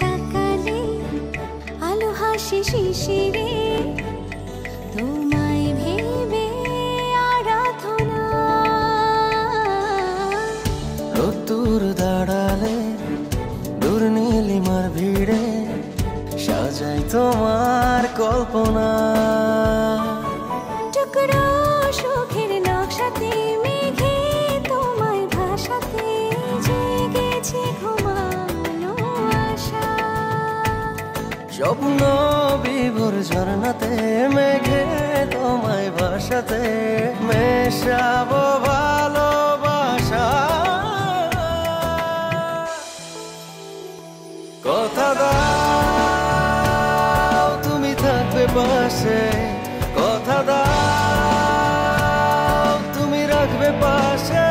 তাকালে আলো হাসি শিশিরে। তোমায় ভেবে আরাধনা। রোদ্দুর দাঁড়ালে দূর নীলিমার ভিড়ে সাজাই তোমার কল্পনা। টুকরো সুখের স্বপ্ন বিভোর ঝর্ণাতে, মেঘে তোমায় ভাষাতে মেশাবো ভালোবাসা। কথা দাও, তুমি থাকবে পাশে। কথা দাও, তুমি রাখবে পাশে।